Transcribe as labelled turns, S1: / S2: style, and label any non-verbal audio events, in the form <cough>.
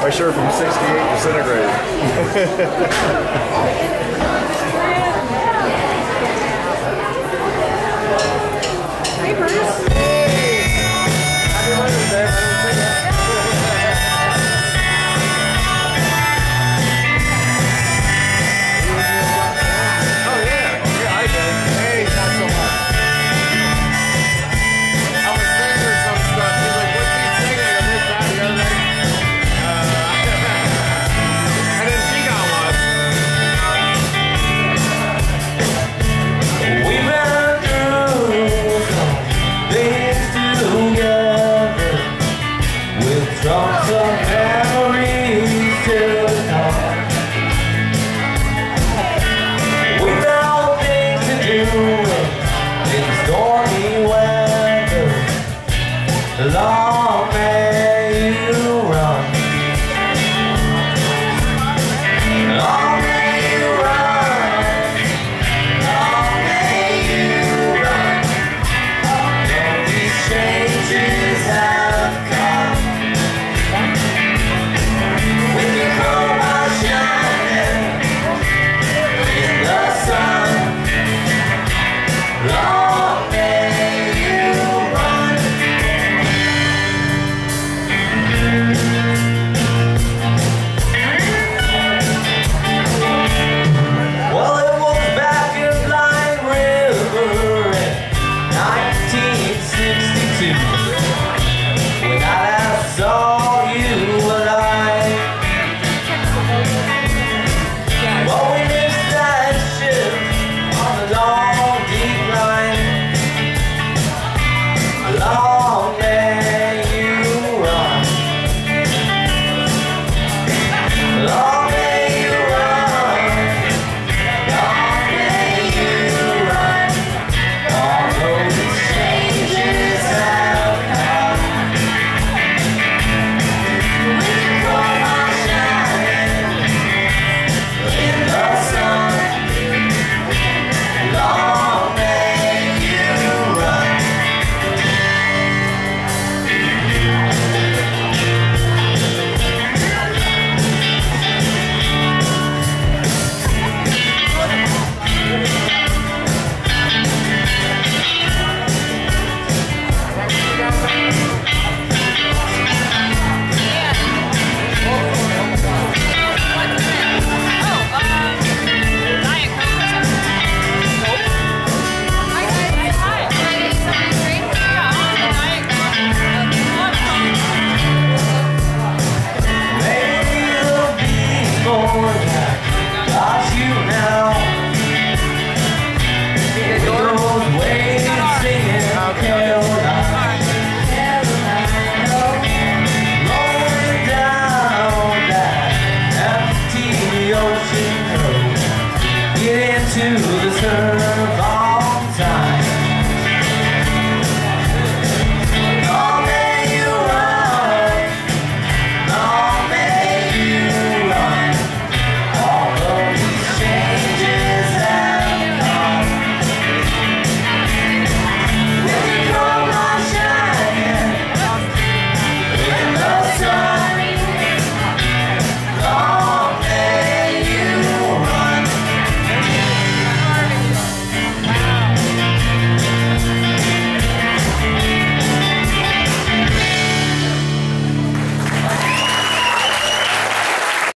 S1: My shirt from 68 disintegrated. <laughs> stormy weather. Long